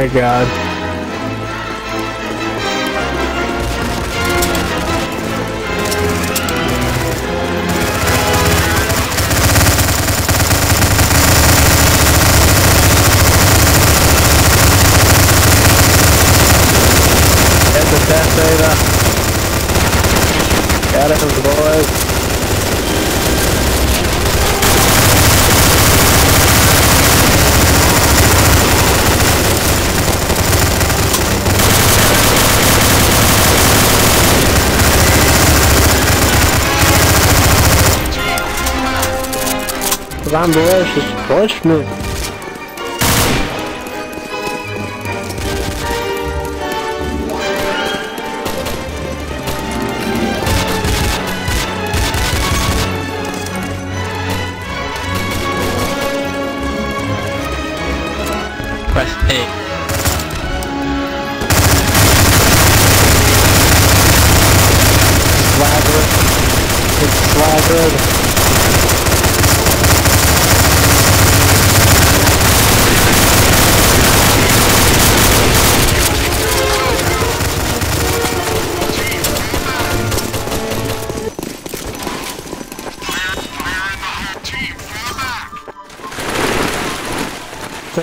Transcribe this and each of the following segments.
My god. ambrosia eh? surprised me. Press P.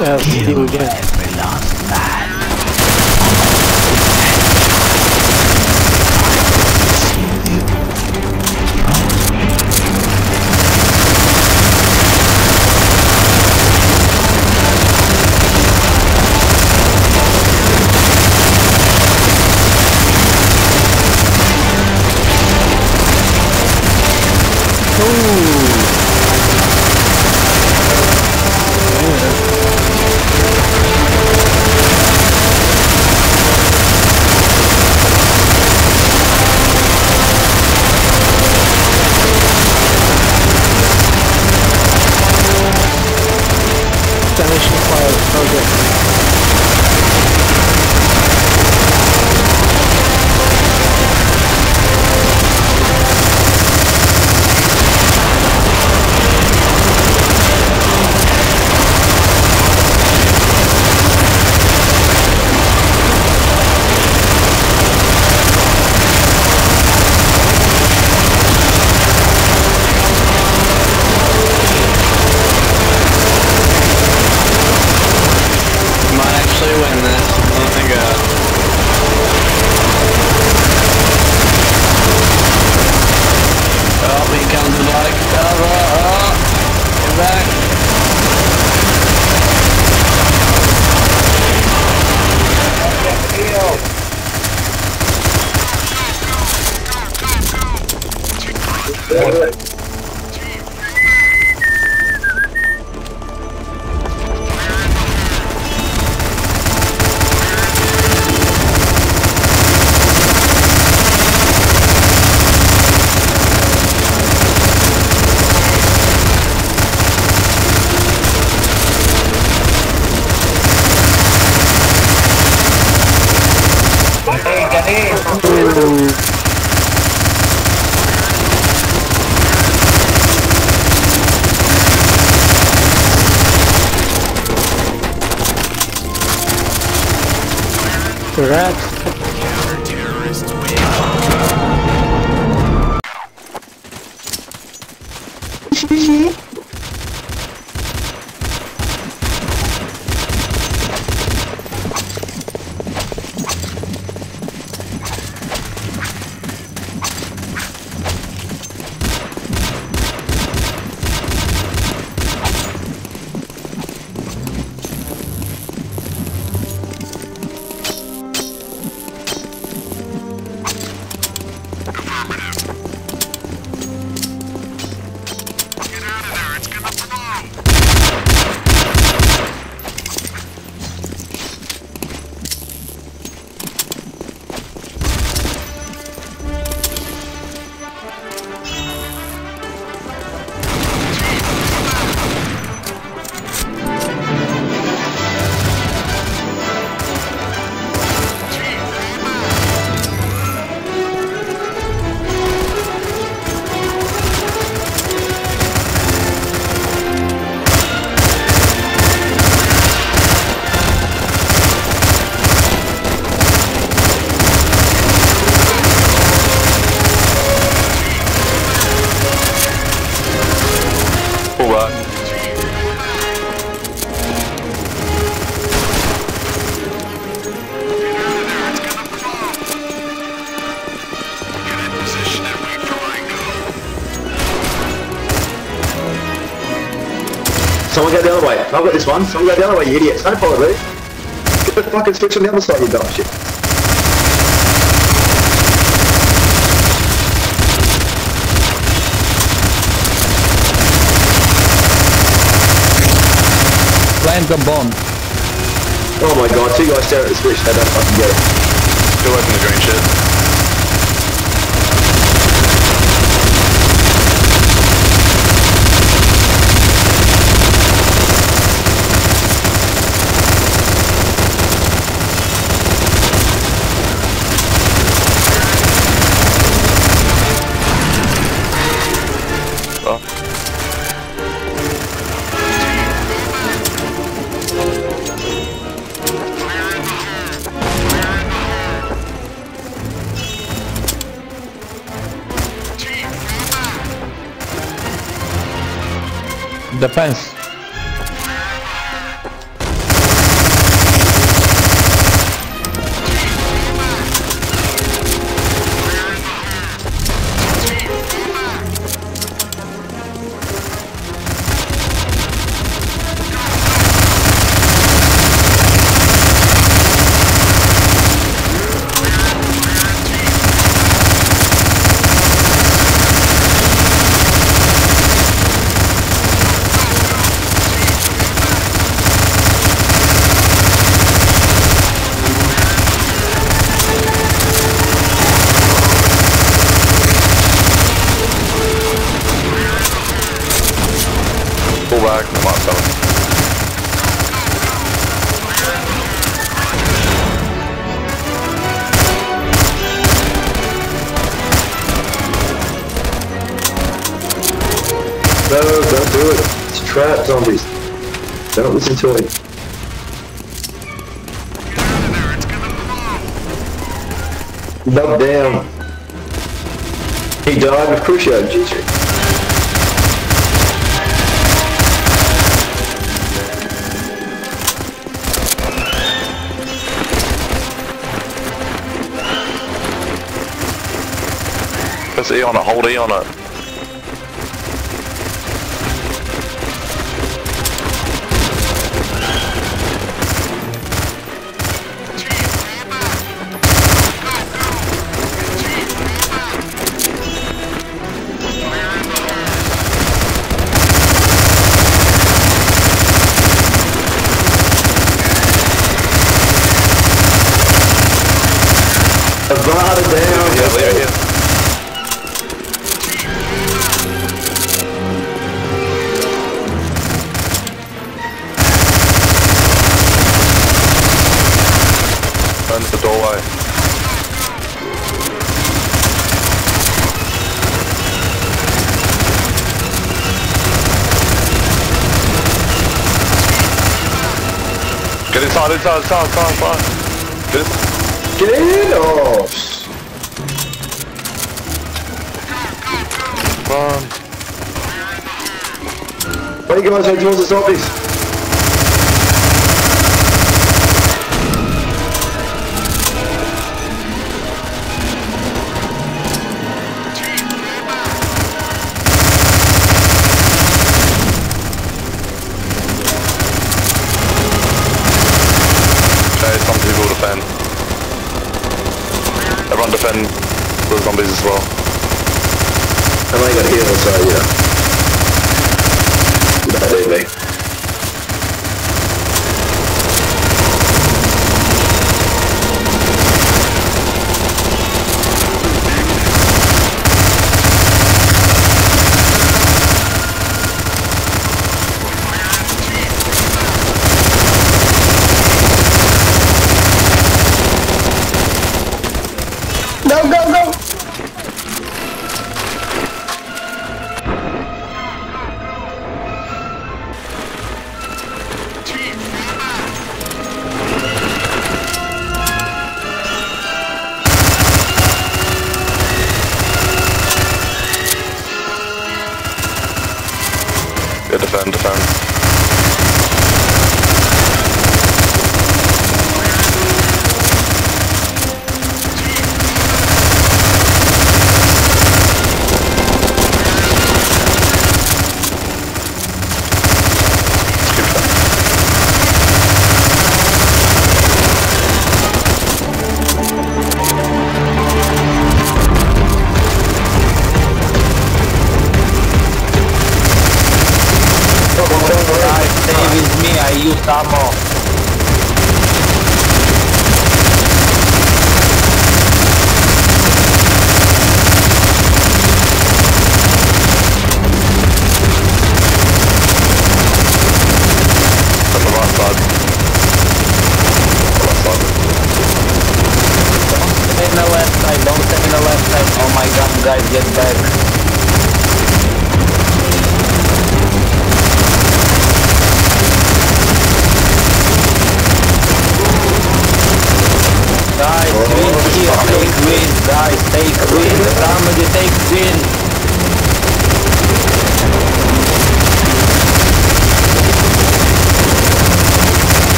Yeah, let's do again. I've got this one. Someone go the other way, you idiots. Don't follow me. Get the fucking switch on the other side, you dumb shit. Plant the bomb. Oh my god, two guys stare at the switch, they don't fucking get it. Still away from the green shit. Defense. Crucio, GG. Press E on it. Hold E on it. Get inside, inside, inside, inside, inside. Get in. Get in! Oh, Run. you guys head towards the zombies? Defend the zombies as well. I've only got heal, so oh, yeah.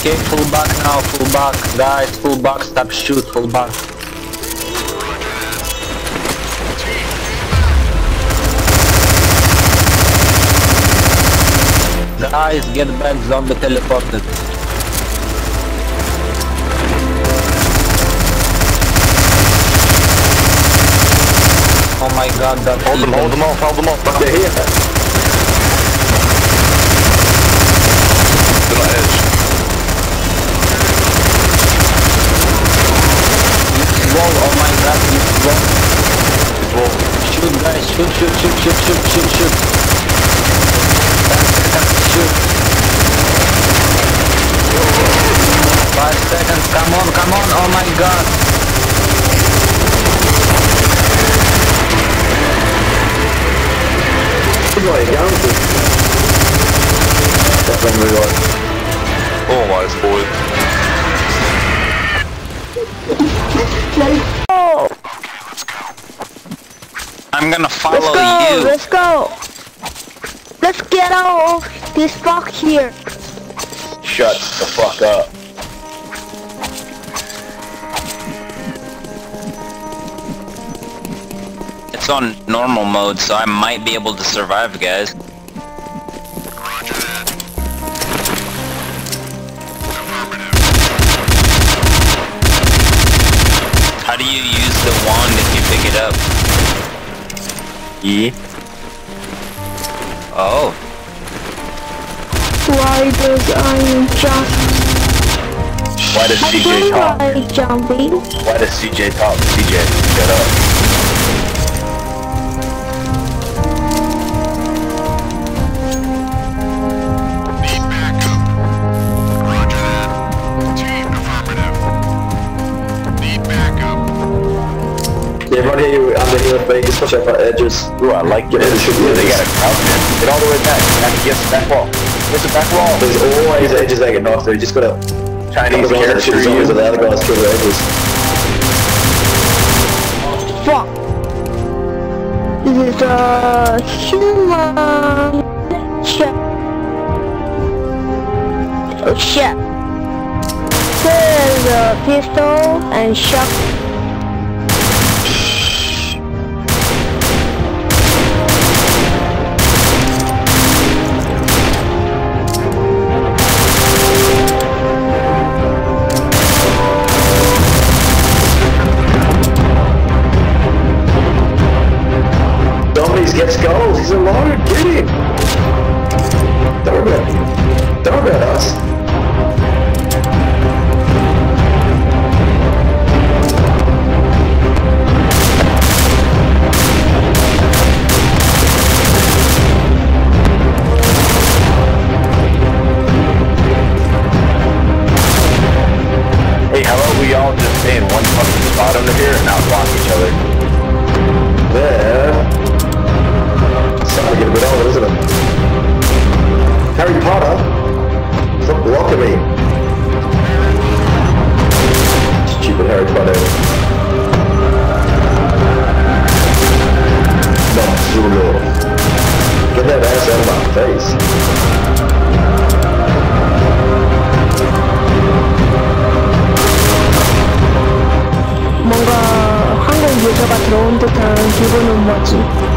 Okay, full back now, full back, guys, full back, stop shoot, full back. Guys, get back, zombie teleported. Oh my god, that Hold them, hold them off, hold them off. They're here. To the edge. Wall, oh my god, this wall. Well, Shoot guys, shoot, shoot, shoot, shoot, shoot, shoot, shoot. Ten seconds, shoot. Five seconds, come on, come on, oh my god. Vad är ganska? That's when we were. oh my spoil. I'm gonna follow Let's go, you. let's go. Let's get out of this fuck here. Shut the fuck up. It's on normal mode, so I might be able to survive, guys. E. Oh, Why does I jump? Why does I CJ talk? like jumping. Why does CJ talk? CJ, shut up. Need backup. Roger that. Team affirmative. Need backup. Yeah, right here under here with Vegas, watch out for edges. Ooh, I like it. Yeah, they got a crowd man. Get all the way back. Back against the back wall. Against the back wall. There's always edges that get knocked through. You just gotta Chinese character use so the other guys kill the edges. Fuck. This is a human ship. Oh shit. There's a pistol and shot. Face. 뭔가 한국 유저가 들어온 듯한 기분은 뭐지?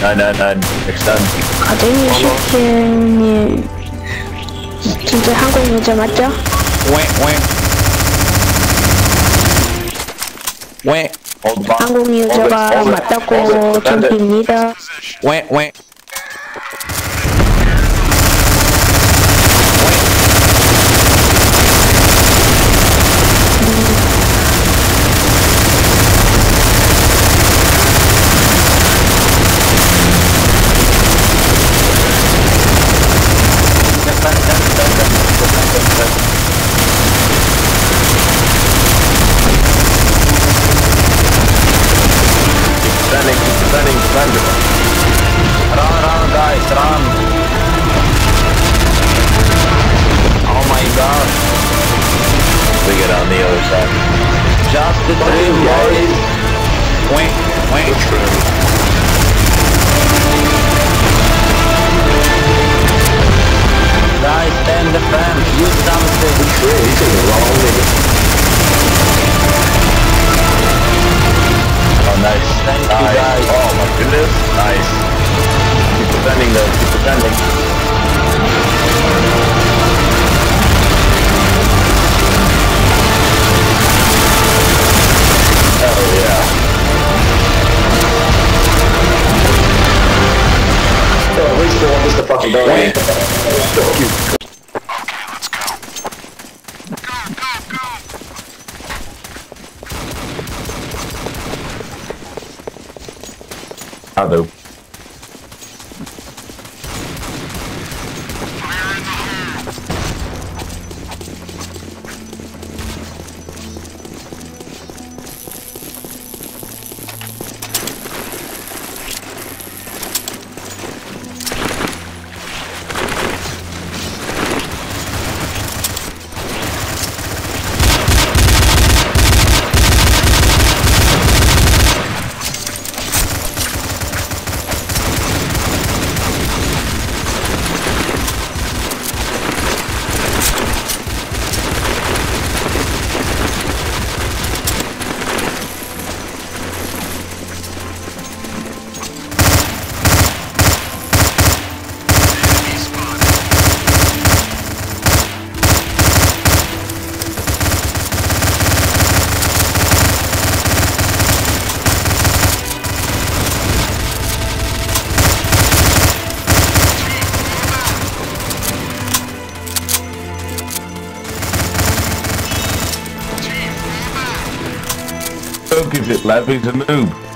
난난난 백산 가정이 슈퍼님 진짜 한국 여자 맞죠? 왜 왜? 한국 여자가 맞다고 전입니다. 왜 왜? Side. Just the trim, boys. Wait, wait. Guys, stand the fence. Use something. He's in the wrong nigga. Oh, nice. Thank you, guys. Oh my goodness. Nice. Keep defending though, keep defending. Yeah. Oh, at least one a fucking. Wait. Fuck you. Okay, let's go. Go, go, go! It he's a noob.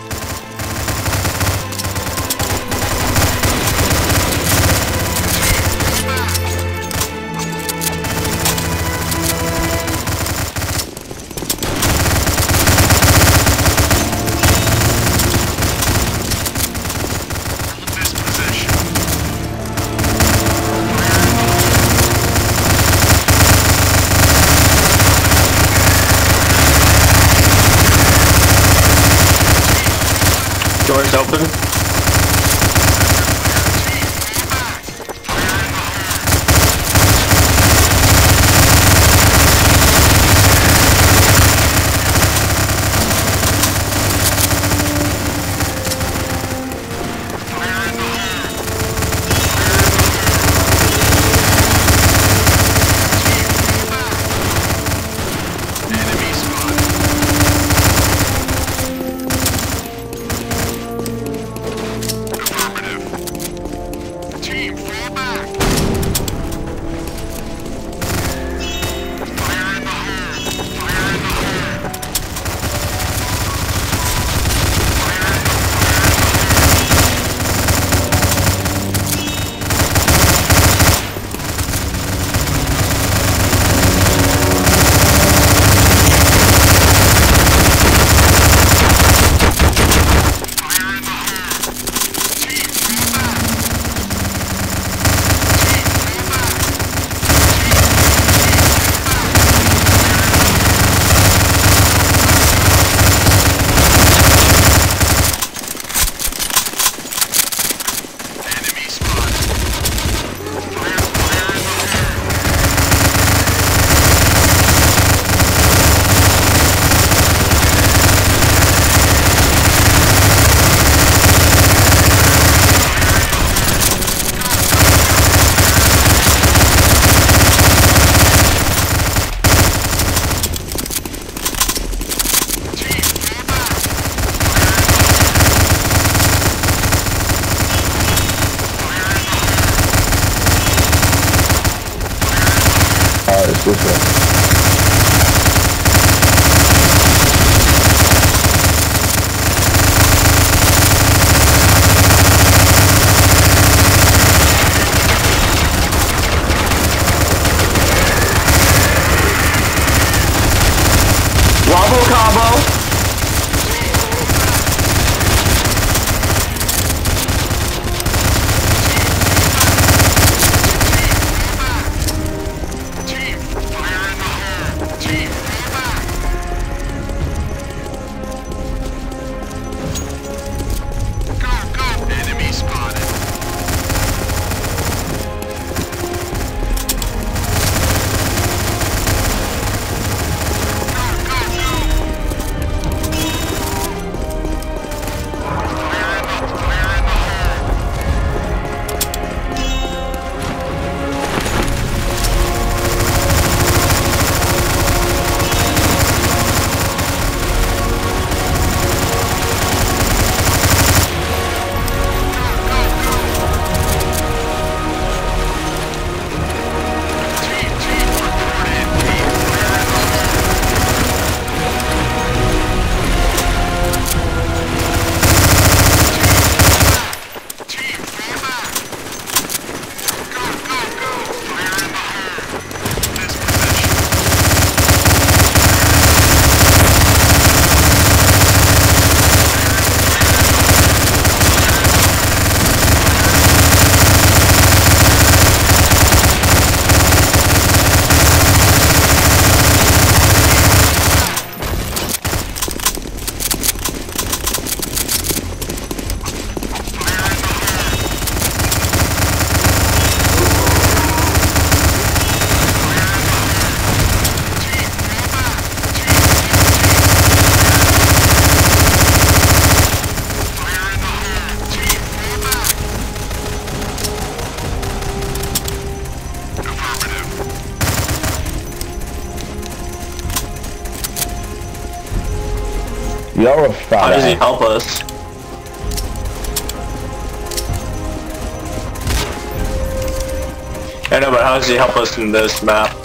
You're a fat How does he help us? I know, but how does he help us in this map?